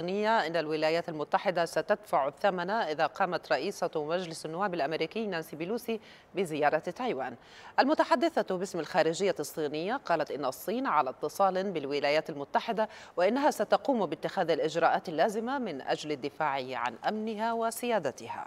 إن الولايات المتحدة ستدفع الثمن إذا قامت رئيسة مجلس النواب الأمريكي نانسي بيلوسي بزيارة تايوان. المتحدثة باسم الخارجية الصينية قالت إن الصين على اتصال بالولايات المتحدة وإنها ستقوم باتخاذ الإجراءات اللازمة من أجل الدفاع عن أمنها وسيادتها.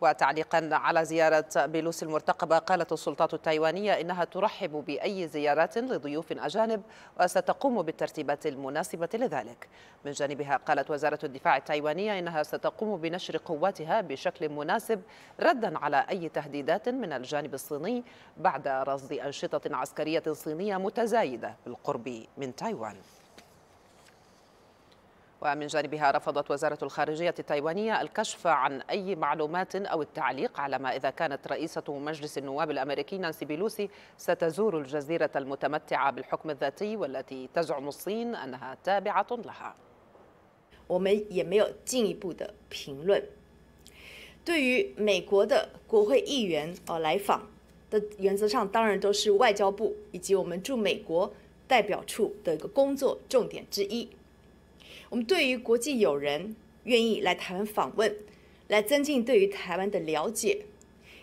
وتعليقا على زيارة بيلوس المرتقبة قالت السلطات التايوانية إنها ترحب بأي زيارات لضيوف أجانب وستقوم بالترتيبات المناسبة لذلك. من جانبها قالت وزارة الدفاع التايوانية إنها ستقوم بنشر قواتها بشكل مناسب ردا على أي تهديدات من الجانب الصيني بعد رصد أنشطة عسكرية صينية متزايدة بالقرب من تايوان. ومن جانبها رفضت وزارة الخارجية التايوانية الكشف عن أي معلومات أو التعليق على ما إذا كانت رئيسة مجلس النواب الأمريكي نانسي بيلوسي ستزور الجزيرة المتمتعة بالحكم الذاتي والتي تزعم الصين أنها تابعة لها 我们也没有进一步的评论。对于美国的国会议员呃来访的原则上，当然都是外交部以及我们驻美国代表处的一个工作重点之一。 我们对于国际友人愿意来台湾访问，来增进对于台湾的了解，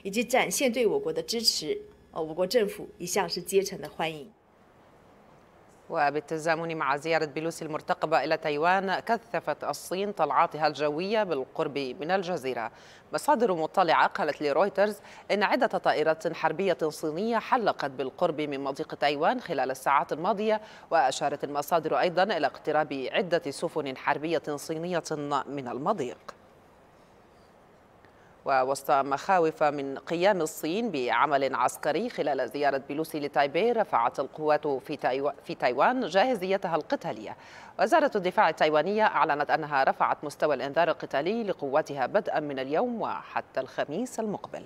以及展现对我国的支持，呃，我国政府一向是竭诚的欢迎。وبالتزامن مع زيارة بيلوسي المرتقبة إلى تايوان كثفت الصين طلعاتها الجوية بالقرب من الجزيرة. مصادر مطلعة قالت لرويترز إن عدة طائرات حربية صينية حلقت بالقرب من مضيق تايوان خلال الساعات الماضية وأشارت المصادر أيضا إلى اقتراب عدة سفن حربية صينية من المضيق. ووسط مخاوف من قيام الصين بعمل عسكري خلال زيارة بيلوسي لتايبي رفعت القوات في, تايو... في تايوان جاهزيتها القتالية. وزارة الدفاع التايوانية أعلنت أنها رفعت مستوى الإنذار القتالي لقواتها بدءا من اليوم وحتى الخميس المقبل.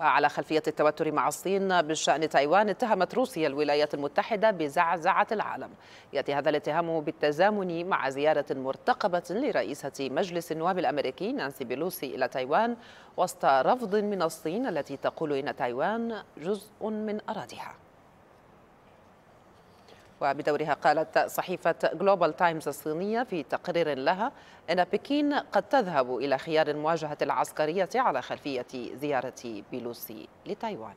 وعلى خلفية التوتر مع الصين بشأن تايوان اتهمت روسيا الولايات المتحدة بزعزعة العالم. يأتي هذا الاتهام بالتزامن مع زيارة مرتقبة لرئيسة مجلس النواب الأمريكي نانسي بيلوسي إلى تايوان وسط رفض من الصين التي تقول إن تايوان جزء من أراضيها. وبدورها قالت صحيفة جلوبال تايمز الصينية في تقرير لها أن بكين قد تذهب إلى خيار المواجهة العسكرية على خلفية زيارة بيلوسي لتايوان.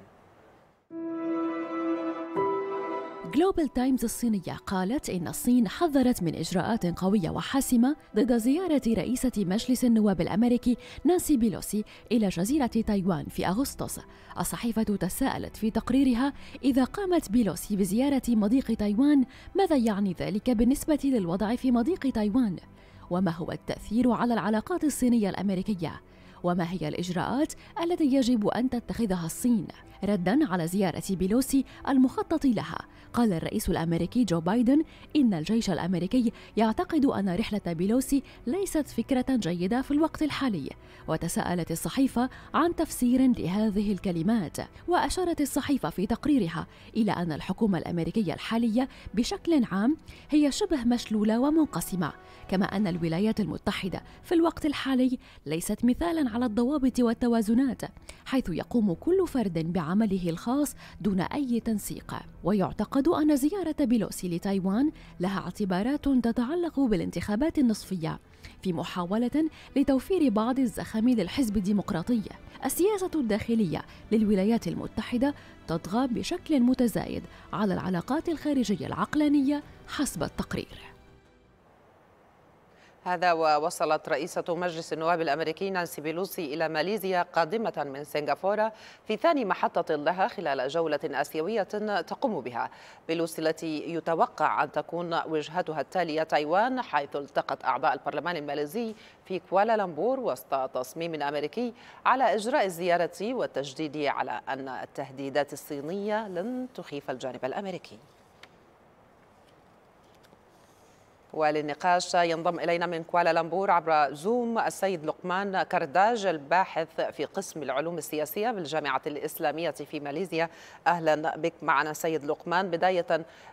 جلوبال تايمز الصينية قالت إن الصين حذرت من إجراءات قوية وحاسمة ضد زيارة رئيسة مجلس النواب الأمريكي نانسي بيلوسي إلى جزيرة تايوان في أغسطس الصحيفة تساءلت في تقريرها إذا قامت بيلوسي بزيارة مضيق تايوان ماذا يعني ذلك بالنسبة للوضع في مضيق تايوان؟ وما هو التأثير على العلاقات الصينية الأمريكية؟ وما هي الإجراءات التي يجب أن تتخذها الصين؟ ردا على زيارة بيلوسي المخطط لها قال الرئيس الأمريكي جو بايدن إن الجيش الأمريكي يعتقد أن رحلة بيلوسي ليست فكرة جيدة في الوقت الحالي وتساءلت الصحيفة عن تفسير لهذه الكلمات وأشارت الصحيفة في تقريرها إلى أن الحكومة الأمريكية الحالية بشكل عام هي شبه مشلولة ومنقسمة كما أن الولايات المتحدة في الوقت الحالي ليست مثالا على الضوابط والتوازنات حيث يقوم كل فرد بعمله الخاص دون أي تنسيق. ويعتقد أن زيارة بيلوسي لتايوان لها اعتبارات تتعلق بالانتخابات النصفية في محاولة لتوفير بعض الزخم للحزب الديمقراطي. السياسة الداخلية للولايات المتحدة تطغى بشكل متزايد على العلاقات الخارجية العقلانية حسب التقرير. هذا ووصلت رئيسة مجلس النواب الأمريكي نانسي بيلوسي إلى ماليزيا قادمة من سنغافورة في ثاني محطة لها خلال جولة آسيوية تقوم بها. بيلوسي التي يتوقع أن تكون وجهتها التالية تايوان حيث التقت أعضاء البرلمان الماليزي في كوالالمبور وسط تصميم أمريكي على إجراء الزيارة والتجديد على أن التهديدات الصينية لن تخيف الجانب الأمريكي. وللنقاش ينضم إلينا من كوالالمبور عبر زوم السيد لقمان كرداج الباحث في قسم العلوم السياسية بالجامعة الإسلامية في ماليزيا. أهلا بك معنا سيد لقمان. بداية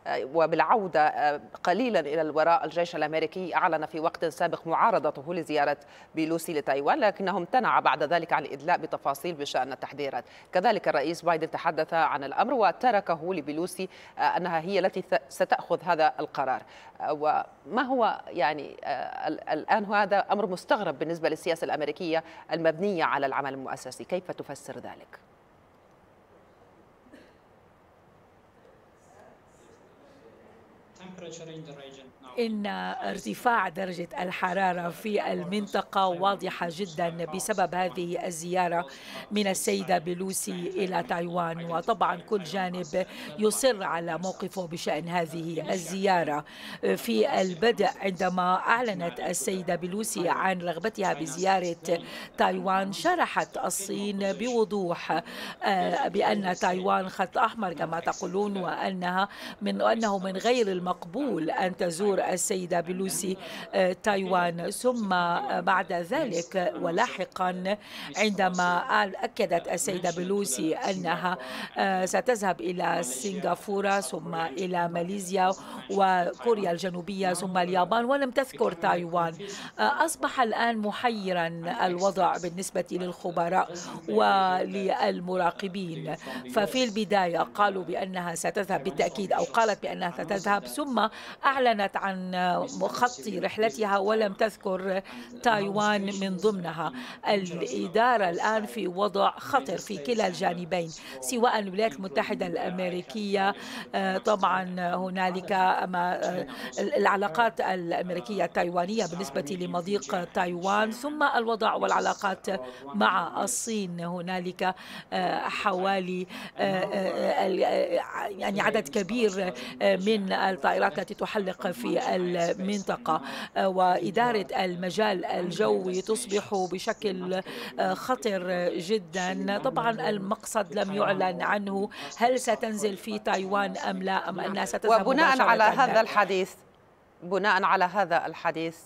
آه، وبالعودة آه، قليلا إلى الوراء الجيش الأمريكي أعلن في وقت سابق معارضته لزيارة بيلوسي لتايوان لكنه امتنع بعد ذلك عن الإدلاء بتفاصيل بشأن التحذيرات. كذلك الرئيس بايدن تحدث عن الأمر وتركه لبيلوسي آه، أنها هي التي ستأخذ هذا القرار. وما هو يعني آه، الآن هذا أمر مستغرب بالنسبة للسياسة الأمريكية المبنية على العمل المؤسسي كيف تفسر ذلك؟ إن ارتفاع درجة الحرارة في المنطقة واضحة جدا بسبب هذه الزيارة من السيدة بلوسي إلى تايوان. وطبعا كل جانب يصر على موقفه بشأن هذه الزيارة. في البدء عندما أعلنت السيدة بلوسي عن رغبتها بزيارة تايوان شرحت الصين بوضوح آه، بأن تايوان خط أحمر كما تقولون وأنها من أنه من غير المقبول. أن تزور السيدة بلوسي آه، تايوان. ثم بعد ذلك ولاحقا عندما أكدت السيدة بلوسي أنها آه، ستذهب إلى سنغافورة ثم إلى ماليزيا وكوريا الجنوبية ثم اليابان ولم تذكر تايوان. آه، أصبح الآن محيرا الوضع بالنسبة للخبراء وللمراقبين. ففي البداية قالوا بأنها ستذهب بالتأكيد أو قالت بأنها ستذهب ثم أعلنت عن عن خط رحلتها ولم تذكر تايوان من ضمنها. الإدارة الآن في وضع خطر في كلا الجانبين سواء الولايات المتحدة الأمريكية آه، طبعا هنالك آه، العلاقات الأمريكية التايوانية بالنسبة لمضيق تايوان ثم الوضع والعلاقات مع الصين. هنالك آه، حوالي يعني عدد كبير من الطائرات التي تحلق في المنطقة وإدارة المجال الجوي تصبح بشكل خطر جدا. طبعا المقصد لم يعلن عنه هل ستنزل في تايوان أم لا أم أنها ستذهب وبناء على هذا الحديث بناء على هذا الحديث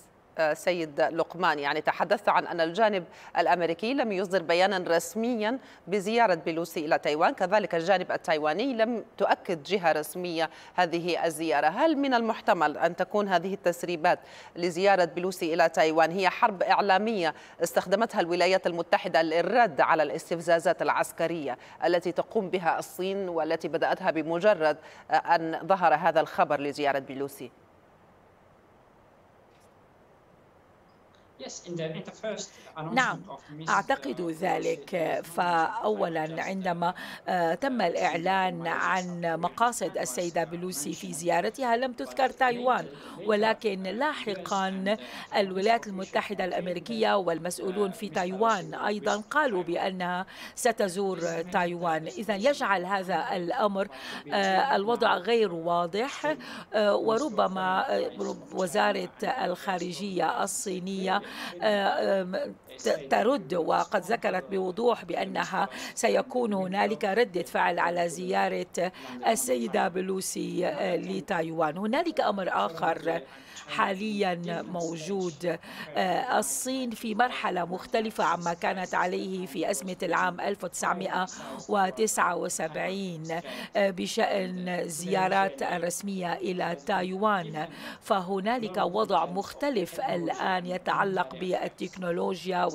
سيد لقمان. يعني تحدثت عن أن الجانب الأمريكي لم يصدر بيانا رسميا بزيارة بيلوسي إلى تايوان. كذلك الجانب التايواني لم تؤكد جهة رسمية هذه الزيارة. هل من المحتمل أن تكون هذه التسريبات لزيارة بيلوسي إلى تايوان هي حرب إعلامية استخدمتها الولايات المتحدة للرد على الاستفزازات العسكرية التي تقوم بها الصين والتي بدأتها بمجرد أن ظهر هذا الخبر لزيارة بيلوسي؟ نعم. أعتقد ذلك. فأولا عندما آه، تم الإعلان عن مقاصد السيدة بلوسي في زيارتها لم تذكر تايوان. ولكن لاحقا الولايات المتحدة الأمريكية والمسؤولون في تايوان أيضا قالوا بأنها ستزور تايوان. إذا يجعل هذا الأمر الوضع غير واضح. وربما وزارة الخارجية الصينية ترد وقد ذكرت بوضوح بأنها سيكون هنالك ردة فعل على زيارة السيدة بلوسي لتايوان. هنالك أمر آخر حاليا موجود. آه، الصين في مرحلة مختلفة عما كانت عليه في أزمة العام 1979 آه، بشأن زيارات الرسمية إلى تايوان. فهنالك وضع مختلف الآن يتعلق بالتكنولوجيا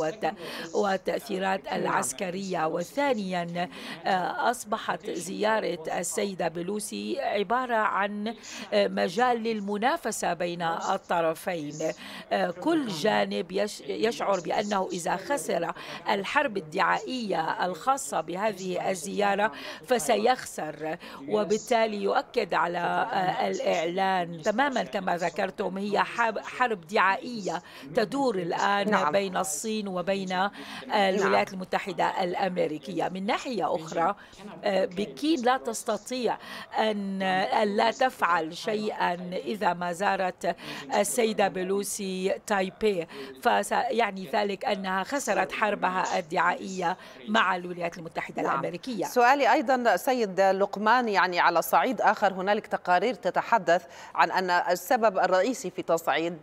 والتأثيرات العسكرية. وثانيا آه، أصبحت زيارة السيدة بلوسي عبارة عن مجال للمنافسة بين الطرفين. آه، كل جانب يشعر بأنه إذا خسر الحرب الدعائية الخاصة بهذه الزيارة فسيخسر وبالتالي يؤكد على آه، الإعلان تماما كما ذكرتم هي حرب دعائية تدور الأمور الآن نعم. بين الصين وبين الولايات نعم. المتحدة الأمريكية من ناحية أخرى بكين لا تستطيع أن لا تفعل شيئا إذا ما زارت السيدة بلوسي تايبي فيعني ذلك أنها خسرت حربها الدعائية مع الولايات المتحدة نعم. الأمريكية سؤالي أيضا سيد لقمان يعني على صعيد آخر هنالك تقارير تتحدث عن أن السبب الرئيسي في تصعيد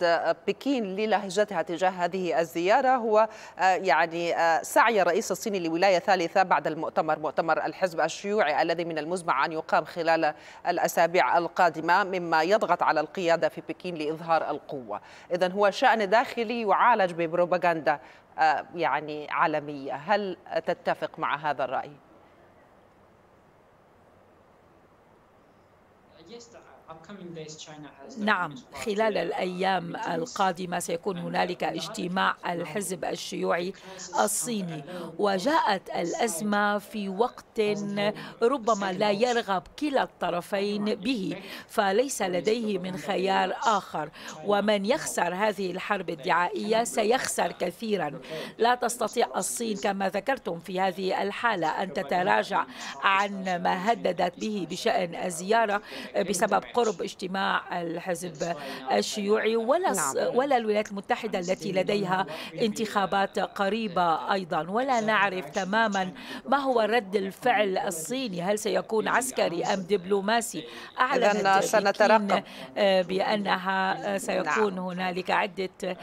بكين للهجتها تجاه هذه الزيارة هو يعني سعي الرئيس الصيني لولاية ثالثة بعد المؤتمر مؤتمر الحزب الشيوعي الذي من المزمع أن يقام خلال الأسابيع القادمة مما يضغط على القيادة في بكين لإظهار القوة إذا هو شأن داخلي يعالج ببروباغندا يعني عالمية هل تتفق مع هذا الرأي؟ نعم خلال الأيام القادمة سيكون هنالك اجتماع الحزب الشيوعي الصيني. وجاءت الأزمة في وقت ربما لا يرغب كلا الطرفين به فليس لديه من خيار آخر. ومن يخسر هذه الحرب الدعائية سيخسر كثيرا. لا تستطيع الصين كما ذكرتم في هذه الحالة أن تتراجع عن ما هددت به بشأن الزيارة بسبب قرب اجتماع الحزب الشيوعي ولا نعم. ولا الولايات المتحدة التي لديها انتخابات قريبة أيضا. ولا نعرف تماما ما هو رد الفعل الصيني. هل سيكون عسكري أم دبلوماسي؟ أعلنت سنترقب. بأنها سيكون نعم. هنالك عدة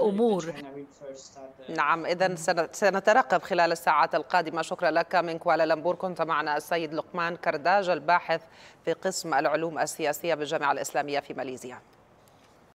أمور. نعم إذا سنترقب خلال الساعات القادمة. شكرا لك من كوالالمبور كنت معنا السيد لقمان كرداج الباحث في قسم العلوم السياسية بالجامعة الإسلامية في ماليزيا.